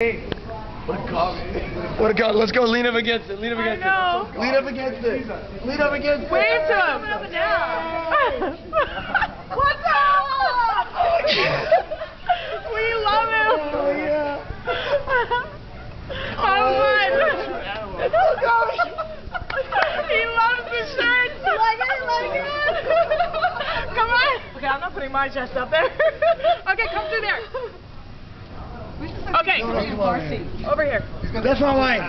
What a coffee. What a coffee. Let's go. Lean up against it. Lean up I against know. it. Lean up against it. Lean up against it. Wave to him. What's up? we love him. Oh, yeah. How fun. Oh, gosh. he loves the shirt. Like it, like it. Come on. Okay, I'm not putting my chest up there. okay, come through there. Okay, No, no, come on, man. Over here. That's my line.